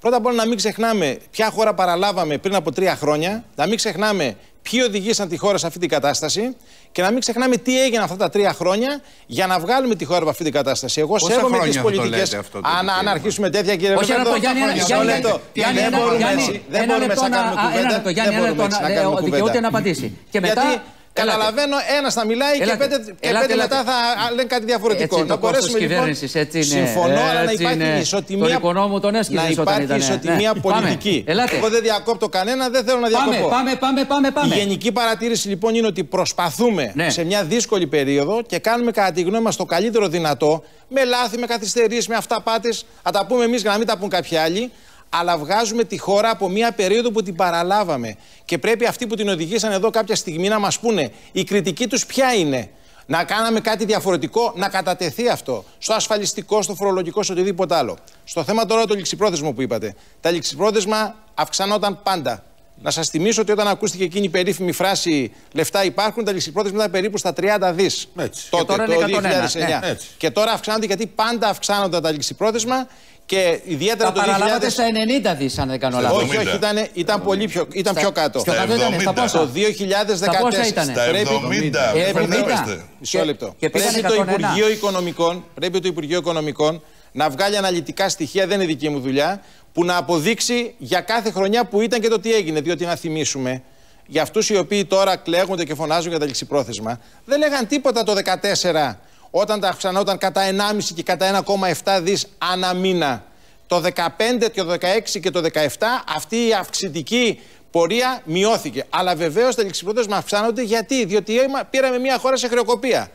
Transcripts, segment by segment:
Πρώτα απ' όλα να μην ξεχνάμε ποια χώρα παραλάβαμε πριν από τρία χρόνια, να μην ξεχνάμε ποιοι οδηγήσαν τη χώρα σε αυτή την κατάσταση και να μην ξεχνάμε τι έγινε αυτά τα τρία χρόνια για να βγάλουμε τη χώρα από αυτή την κατάσταση. Εγώ Πόσα σέβομαι χρόνια τις θα το πολιτικές. λέτε αυτό το Αν, αν επιχείρημα; αρχίσουμε τέτοια, κύριε Όχι, ένα Ρεβέρντο, λεπτό, Γιάννη, μισό Γιάννη, λεπτό. Γιάννη, Δεν ένα- μπορούμε Γιάννη, έτσι. Δεν ένα μπορούμε λεπτό να να- κάνουμε α, ένα κουβέντα. λεπτό, Γιάννη, Δεν ένα μπορούμε λεπτό έτσι να- να ε, κάνουμε ο- δικαιούται κουβέντα. να απαντήσει. Και μετά- Γιατί Ελάτε. Καταλαβαίνω ένας να μιλάει και Ελάτε. πέντε, και Ελάτε, πέντε ελάτε. μετά θα α, λένε κάτι διαφορετικό. Έτσι, να το κόστος μπορέσουμε λοιπόν. κυβέρνησης, έτσι είναι. Συμφωνώ, αλλά να Έτσι υπάρχει είναι. ισοτιμία. Τον οικονόμο τον έσκυζες να όταν υπάρχει ήτανε. ισοτιμία Ναι. πολιτική. Πάμε. Ελάτε. Εγώ δεν διακόπτω κανένα, δεν θέλω να Πάμε, διακοπώ. πάμε, πάμε, πάμε, Η πάμε. γενική παρατήρηση λοιπόν είναι ότι προσπαθούμε Ναι. σε μια δύσκολη περίοδο και κάνουμε κατά τη γνώμη μας το καλύτερο δυνατό, με λάθη, με καθυστερήσει, με αυταπάτες. Θα τα πούμε εμείς για να μην τα πούν κάποιοι άλλοι. Αλλά βγάζουμε τη χώρα από μια περίοδο που την παραλάβαμε. Και πρέπει αυτοί που την οδηγήσαν εδώ κάποια στιγμή να μας πούνε η κριτική τους ποια είναι. Να κάναμε κάτι διαφορετικό, να κατατεθεί αυτό. Στο ασφαλιστικό, στο φορολογικό, σε οτιδήποτε άλλο. Στο θέμα τώρα το ληξιπρόθεσμο που είπατε. Τα ληξιπρόθεσμα αυξανόταν πάντα. Να σας θυμίσω ότι όταν ακούστηκε εκείνη η περίφημη φράση Λεφτά υπάρχουν, τα ληξιπρόθεσμα ήταν περίπου στα 30 δις. Έτσι. Τότε, Και τώρα το είναι 2009. 101, ναι, έτσι. Και τώρα αυξάνονται γιατί πάντα αυξάνονται τα ληξιπρόθεσμα και ιδιαίτερα Τα το 2000. παραλάβατε στα 90 δις, αν δεν κάνω λάθος. Όχι, όχι, ήταν, ήταν πολύ πιο, ήταν Στα- πιο κάτω. Πιο κάτω ήταν, στα 70. πόσα; Το 2014. Στα πόσα ήτανε; Στα 70. Ε, Μην 70. μπερδεύεστε. Μισό Και- λεπτό. και πήγανε πρέπει, το 101. Υπουργείο Οικονομικών, πρέπει το Υπουργείο Οικονομικών να βγάλει αναλυτικά στοιχεία, δεν είναι δική μου δουλειά, που να αποδείξει για κάθε χρονιά που ήταν και το τι έγινε. Διότι να θυμίσουμε, για αυτούς οι οποίοι τώρα κλαίγονται και φωνάζουν για τα ληξιπρόθεσμα, δεν λέγαν τίποτα το 2014 όταν τα αυξανόταν κατά 1,5 και κατά 1,7 δις ανά μήνα. Το 15 και το 16 και το 17 αυτή η αυξητική πορεία μειώθηκε. Αλλά βεβαίως τα ληξιπρόθεσμα αυξάνονται γιατί, διότι έμα- πήραμε μια χώρα σε χρεοκοπία.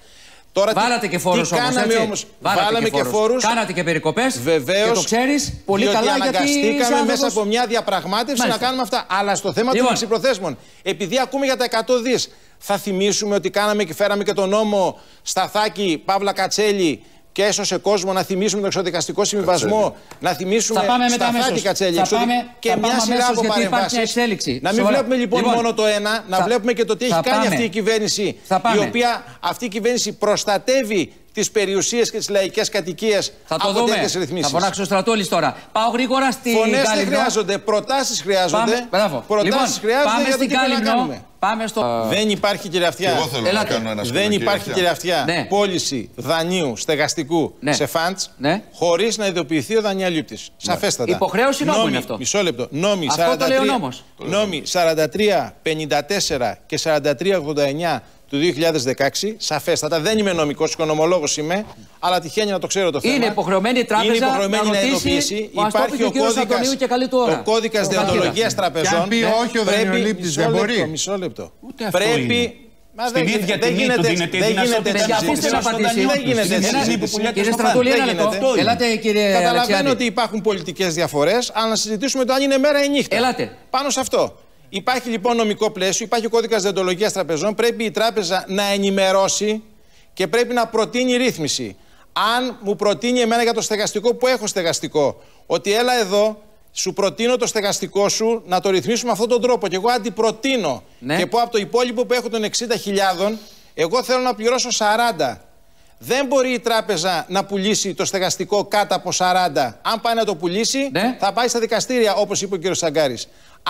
Τώρα, τι- Βάλατε και φόρους τι όμως, κάναμε έτσι; όμως; Βάλατε Βάλαμε και φόρους. Κάνατε και περικοπές. Βεβαίως, Και το ξέρεις πολύ διότι καλά γιατί είσαι αναγκαστήκαμε άνθρωπος- μέσα από μια διαπραγμάτευση Μάλιστα. να κάνουμε αυτά. Αλλά στο θέμα Λοιπόν. των ληξιπροθέσμων, επειδή ακούμε για τα 100 δις, θα θυμίσουμε ότι κάναμε και φέραμε και τον νόμο Σταθάκη, Παύλα Κατσέλη και έσωσε κόσμο να θυμίσουμε τον εξοδικαστικό συμβιβασμό, να θυμίσουμε Θα πάμε μετά Σταθάκη αμέσως. Κατσέλη Θα εξοδικ- πάμε- και θα μια πάμε σειρά αμέσως από γιατί υπάρχει μια παρεμβάσεις. εξέλιξη. Να μην Σοβαρά. βλέπουμε λοιπόν, Λοιπόν, μόνο το ένα, να θα- βλέπουμε και το τι έχει θα κάνει πάμε. αυτή η κυβέρνηση, Θα πάμε. η οποία αυτή η κυβέρνηση προστατεύει τις περιουσίες και τις λαϊκές κατοικίες Θα το από δούμε. τέτοιες Θα ρυθμίσεις. φωνάξω ο Στρατόλης τώρα. Πάω γρήγορα στη Φωνές δεν Γαλινό. χρειάζονται, προτάσεις χρειάζονται. Πάμε, μπράβο. Προτάσεις λοιπόν, χρειάζονται πάμε για το στην τι πρέπει να Καλυμνό. κάνουμε. Πάμε στο... Δεν υπάρχει κύριε Αυτιά. Εγώ θέλω Ελάτε. να κάνω ένα σχόλιο. Δεν κύριε υπάρχει Αυτιά. κύριε Αυτιά Ναι. πώληση δανείου στεγαστικού Ναι. σε φαντς Ναι. χωρίς να ειδοποιηθεί ο δανειολήπτης. Σαφέστατα. Υποχρέωση νόμου Νόμοι- είναι αυτό. Μισό λεπτό. Νόμοι Αυτό 43, το λέει ο νόμος. Νόμοι 43, 54 και 43, 89 του 2016, σαφέστατα. Δεν είμαι νομικός, οικονομολόγος είμαι, αλλά τυχαίνει να το ξέρω το θέμα. Είναι υποχρεωμένη η τράπεζα Είναι υποχρεωμένη να να ρωτήσει, ειδοποιήσει. ο Αστόπη Υπάρχει και ο ο κύριος κώδικας, Αντωνίου και καλή του ώρα. ο κώδικας Ο δεοντολογίας Βαγγέλας. τραπεζών. Και αν πει Ναι. όχι ο Πρέπει- δανειολήπτης, μισό δεν λεπτό, μπορεί. Μισό λεπτό. Ούτε αυτό Πρέπει. είναι. Μα Στην δεν- ίδια δεν τιμή γίνεται του έτσι. δίνεται η Δεν δυνατότητα γίνεται Παιδιά, έτσι. αφήστε να Δεν απαντήσει. γίνεται Στην έτσι. τιμή που πουλιάται Κύριε στο Στρατούλη, Δεν ένα λεπτό. γίνεται. Αυτό είναι. Ελάτε κύριε Καταλαβαίνω Αλεξιάδη. ότι υπάρχουν πολιτικές διαφορές, αλλά να συζητήσουμε το αν είναι μέρα ή νύχτα. Ελάτε. Πάνω σε αυτό. Υπάρχει λοιπόν νομικό πλαίσιο, υπάρχει ο κώδικας διοντολογίας τραπεζών. Πρέπει η τράπεζα να ενημερώσει και πρέπει να προτείνει ρύθμιση. Αν μου προτείνει εμένα για το στεγαστικό που έχω στεγαστικό, ότι έλα εδώ, σου προτείνω το στεγαστικό σου να το ρυθμίσουμε με αυτόν τον τρόπο. Και εγώ αντιπροτείνω. Ναι. Και πω από το υπόλοιπο που έχω των 60.000, εγώ θέλω να πληρώσω 40. Δεν μπορεί η τράπεζα να πουλήσει το στεγαστικό κάτω από 40. Αν πάει να το πουλήσει, Ναι. θα πάει στα δικαστήρια, όπως είπε ο κ. Σαγκάρης.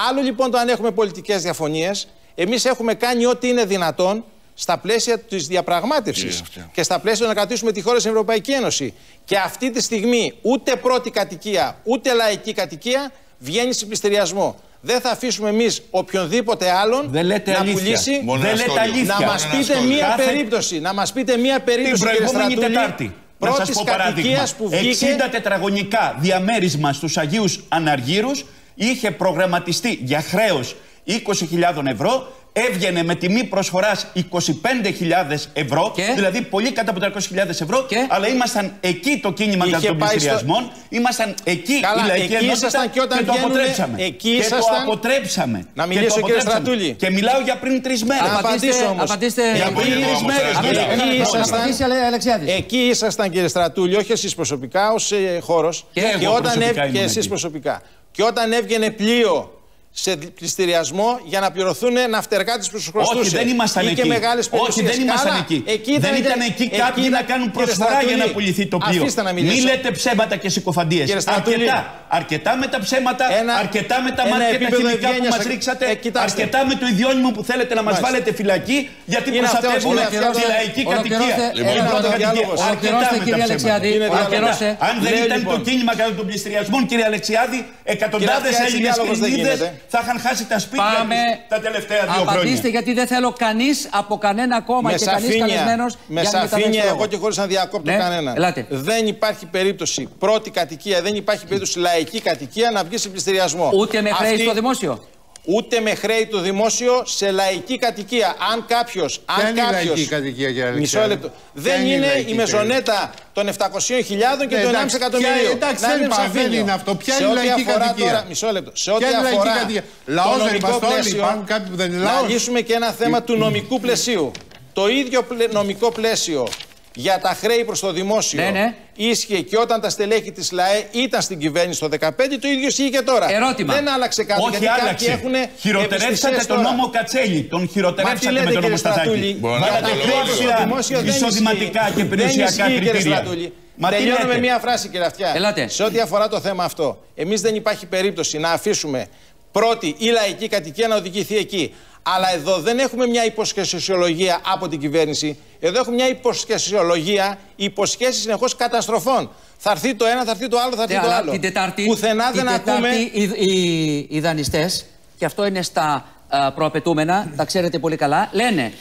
Άλλο λοιπόν το αν έχουμε πολιτικές διαφωνίες. Εμείς έχουμε κάνει ό,τι είναι δυνατόν στα πλαίσια της διαπραγμάτευσης Κύριε Αυτιά. και στα πλαίσια να κρατήσουμε τη χώρα στην Ευρωπαϊκή Ένωση. Και αυτή τη στιγμή ούτε πρώτη κατοικία, ούτε λαϊκή κατοικία βγαίνει σε πληστηριασμό. Δεν θα αφήσουμε εμείς οποιονδήποτε άλλον Δεν λέτε να αλήθεια. πουλήσει. Μόνο Δεν ένα λέτε σχόλιο. αλήθεια. Να Μόνο μας ένα πείτε σχόλιο. μία Κάθε- περίπτωση. Να μας πείτε μία Την περίπτωση, κύριε προηγούμενη Στρατούλη, Τετάρτη. Να σας πρώτης πω παράδειγμα. κατοικίας που βγήκε 60 τετραγωνικά διαμέρισμα στους Αγίους Αναργύρους είχε προγραμματιστεί για χρέος 20.000 ευρώ. Έβγαινε με τιμή προσφοράς 25.000 ευρώ, Και; δηλαδή πολύ κάτω από 300.000 ευρώ, Και; αλλά ήμασταν εκεί το κίνημα Είχε κατά των πάει στο- πληστηριασμών, ήμασταν εκεί Καλά, η λαϊκή εκεί ενότητα ήσασταν και όταν το βγαίνουνε- αποτρέψαμε. εκεί και ήσασταν- το αποτρέψαμε. Να Και μιλήσω, το κύριε αποτρέψαμε. Στρατούλη. Και μιλάω για πριν τρεις μέρες. Να Απαντήστε, απαντήσω όμως. απαντήστε. Για πριν πολύ τρεις όμως, μέρες. ένα Εκεί λεπτό. Εκεί ήσασταν. Απαντήσει, Ale- Αλεξιάδης. Εκεί ήσασταν κύριε Στρατούλη, όχι εσείς προσωπικά, ως χώρος. Και εγώ προσωπικά και ήμουν εσείς εκεί. προσωπικά. Και όταν έβγαινε πλοίο σε πληστηριασμό για να πληρωθούν ναυτεργά τη που του χρωστούσε. Όχι, δεν ήμασταν Ή εκεί. και μεγάλες Όχι, περιουσίες. δεν ήμασταν Καλά, εκεί. εκεί δεν ήταν εκεί κάποιοι να κάνουν προσφορά για να πουληθεί το πλοίο. Αφήστε να μιλήσω. Μην λέτε ψέματα και συκοφαντίες. Κύριε Στρατούλη. Αρκετά. Αρκετά με τα ψέματα, Ένα- αρκετά με τα ένα μάτια και τα επίπεδο χημικά που ευγένειας μας θα- ρίξατε, Ε, κοιτάξτε. αρκετά με το ιδιώνυμο που θέλετε να μας Μάλιστα. βάλετε φυλακή, γιατί Είναι αυτό, προστατεύουμε ολοκληρώστε- τη λαϊκή κατοικία. ολοκληρώστε- Λοιπόν, ένα πρώτα διάλογος. κατοικία. Ολοκληρώστε, Αρκετά με τα κύριε ψέματα. Αλεξιάδη. Είναι Ολοκληρώστε. Αν δεν Λέω, ήταν λοιπόν. το κίνημα κατά των πληστηριασμών, κύριε Αλεξιάδη, εκατοντάδες Κύριε Αυτιά, έτσι Έλληνε και διάλογος δεν Ελληνίδε γίνεται. θα είχαν χάσει τα σπίτια Πάμε. τους τα τελευταία δύο χρόνια. Απαντήστε γιατί δεν θέλω κανείς από κανένα κόμμα με και κανείς σαφήνεια, καλεσμένος με σαφήνεια εγώ και χωρίς να διακόπτω Ναι, κανέναν. ελάτε. Δεν υπάρχει περίπτωση πρώτη κατοικία, δεν υπάρχει περίπτωση λαϊκή κατοικία να βγει σε πληστηριασμό. Ούτε με χρέη Αυτή- στο δημόσιο. Ούτε με χρέη το δημόσιο σε λαϊκή κατοικία. Αν κάποιος. Ποια Αν είναι η κάποιος, λαϊκή κατοικία, κύριε Μισό Αλεξιάδη; λεπτό. Ποια Δεν είναι η είναι λαϊκή η μεζονέτα των 700.000 και Ναι, των 1,5 εντάξει, εκατομμυρίων. ποια- εντάξει, Να δεν είναι είπα, ψαφήνιο. δεν είναι αυτό. Ποια Σε είναι η ό,τι λαϊκή αφορά κατοικία; Τώρα, μισό λεπτό. Σε Ποια ό,τι είναι η λαϊκή αφορά κατοικία; το Λαός δεν νομικό είμαστε όλοι, πλαίσιο, υπάρχουν κάποιοι που δεν είναι να λαός. λύσουμε και ένα θέμα του νομικού πλαισίου. Το ίδιο πλε- νομικό πλαίσιο για τα χρέη προς το δημόσιο Ναι, ναι. ίσχυε και όταν τα στελέχη της ΛΑΕ ήταν στην κυβέρνηση το 2015, το ίδιο ισχύει και τώρα. Ερώτημα. Δεν άλλαξε κάτι. Όχι, γιατί κάποιοι άλλαξε. έχουν Χειροτερεύσατε ευαισθησίες τον τώρα. νόμο Κατσέλη. Τον Μα τι χειροτερεύσατε λέτε, με τον νόμο κύριε Στρατούλη, Σταθάκη. Μπορεί να Βάλατε το πιο λέω. ψηλά Το δημόσιο δεν εισοδηματικά ισχύει. και Δεν περιουσιακά ισχύει, κύριε κριτήρια. Στρατούλη. Μα τι Τελειώνω με λέτε. μία φράση, κύριε Αυτιά. Ελάτε. Σε ό,τι αφορά το θέμα αυτό, εμείς δεν υπάρχει περίπτωση να αφήσουμε πρώτη ή λαϊκή κατοικία να οδηγηθεί εκεί. Αλλά εδώ δεν έχουμε μια υποσχεσιολογία από την κυβέρνηση. Εδώ έχουμε μια υποσχεσιολογία, υποσχέσεις συνεχώς καταστροφών. Θα έρθει το ένα, θα έρθει το άλλο, θα έρθει Ναι, το αλλά άλλο. την Τετάρτη, Πουθενά την δεν ακούμε. Τετάρτη οι, οι, οι δανειστές, και αυτό είναι στα α, προαπαιτούμενα, τα ξέρετε πολύ καλά, λένε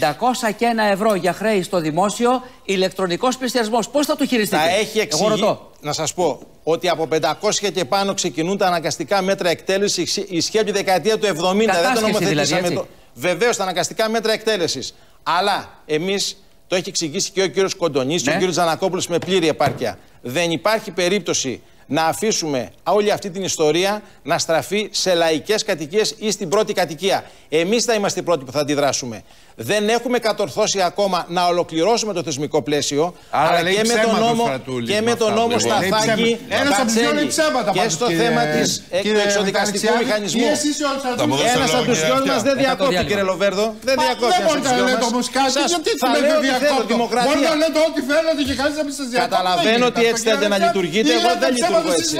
500 και ένα ευρώ για χρέη στο δημόσιο, ηλεκτρονικός πληστηριασμός. Πώς θα το χειριστείτε; Θα έχει Εγώ εξηγεί... ρωτώ. Να σας πω ότι από 500 και πάνω ξεκινούν τα αναγκαστικά μέτρα εκτέλεσης. Ισχύει από τη δεκαετία του 70. δεν το Κατάσχεση νομοθετήσαμε. δηλαδή, έτσι. το... Βεβαίως τα αναγκαστικά μέτρα εκτέλεσης. Αλλά εμείς το έχει εξηγήσει και ο κύριος Κοντονής και Ναι. ο κύριος Ζανακόπουλο με πλήρη επάρκεια. Δεν υπάρχει περίπτωση να αφήσουμε όλη αυτή την ιστορία να στραφεί σε λαϊκές κατοικίες ή στην πρώτη κατοικία. Εμείς θα είμαστε οι πρώτοι που θα αντιδράσουμε. Δεν έχουμε κατορθώσει ακόμα να ολοκληρώσουμε το θεσμικό πλαίσιο. Άρα αλλά λέει και με τον ψέματα ο νόμο, Στρατούλης και με με τον αυτά νόμο που λέει. Λέει Σταθάκη, ψέματα. Ένας από τους δυο λέει ψέματα και πάντως, στο κύριε- θέμα της, ε, του κύριε εξοδικαστικού Μεταξιάδη, μηχανισμού. ή εσείς ή ο Στρατούλης. Θα μου δώσετε Ένα λόγο, από τους κύριε δυο Αυτιά. μας δεν Μετά το διακόπτει, διάλειμμα. κύριε Λοβέρδο. Δεν Μα διακόπτει. Δεν ένας μπορείτε από να τους δυο λέτε μας. όμως κάτι, Σας- γιατί θα δεν λέω με ότι θέλω διακόπτω. δημοκρατία. Μπορείτε να λέτε ό,τι θέλετε και κανεί να μην σα διακόπτει. Καταλαβαίνω ότι έτσι θέλετε να λειτουργείτε, εγώ δεν λειτουργώ έτσι.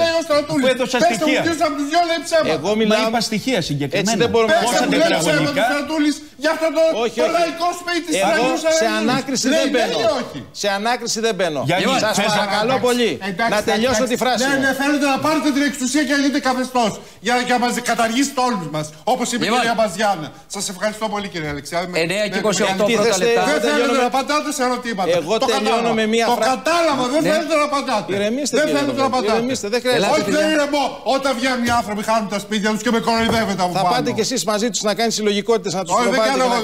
Αφού έδωσα Πέστε μου στοιχεία. ποιος από τους δυο λέει ψέματα. Εγώ Μα μιλάω. είπα στοιχεία συγκεκριμένα. Έτσι δεν μπορούμε να Πέστε Όσα μου λέει ψέματα τετραγωνικά. ο Στρατούλης για αυτό το, Όχι, το όχι. Λαϊκός σπίτι της Εγώ Τραγιούς σε Αερολίνης. ανάκριση Λέει δεν ναι μπαίνω. ή όχι. Σε ανάκριση δεν μπαίνω. Για Λοιπόν, Σα πες- παρακαλώ Εντάξει, πολύ εντάξει, να τελειώσω εντάξει. τη φράση. Ναι, μου. ναι, θέλετε να πάρετε την εξουσία και να γίνετε καθεστώ. Για, για να μας καταργήσετε όλους μας. Όπως είπε η Λοιπόν. κυρία Μπαζιάννα. Σας ευχαριστώ πολύ κύριε Αλεξιάδη. Με- 9 και με- 28 με- πρώτα Αντίθεστε, λεπτά. Δεν Εγώ θέλετε τελειώνω να με- απαντάτε σε ερωτήματα. Εγώ Το τελειώνω κατάλαβα. με μία Το φράση. κατάλαβα, δεν Ναι. θέλετε να απαντάτε. Ηρεμήστε, Δεν κύριε θέλετε να Λοβέρδο, απαντάτε. ηρεμήστε, δεν χρειάζεται. Ελάτε, Όχι, παιδιά. δεν ηρεμώ. Όταν βγαίνουν οι άνθρωποι χάνουν τα σπίτια τους και με κοροϊδεύετε από Θα πάνω. πάτε κι εσείς μαζί τους να κάνει συλλογικότητες, να τους Όχι, δεν προβάλλετε κάνω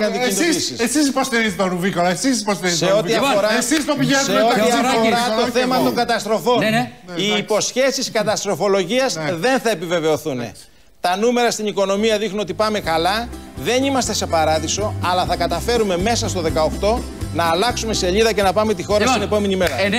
και να εγώ. κάνετε Εσείς, κινητοποιήσει. εσείς υποστηρίζετε τον Ρουβίκονα. Εσείς υποστηρίζετε Σε τον ό,τι Ρουβίκονα. αφορά, Εσείς το πηγαίνετε σε με ό,τι τα Θεοδωράκη, αφορά ψήφια, το όχι θέμα εγώ. των καταστροφών, Ναι, ναι. οι υποσχέσεις καταστροφολογίας δεν θα επιβεβαιωθούν. Τα νούμερα στην οικονομία δείχνουν ότι πάμε καλά. Δεν είμαστε σε παράδεισο, αλλά θα καταφέρουμε μέσα στο 18 να αλλάξουμε σελίδα και να πάμε τη χώρα Λοιπόν, στην επόμενη μέρα. εννέα